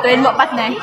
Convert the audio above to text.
fotoin bộ bắt này.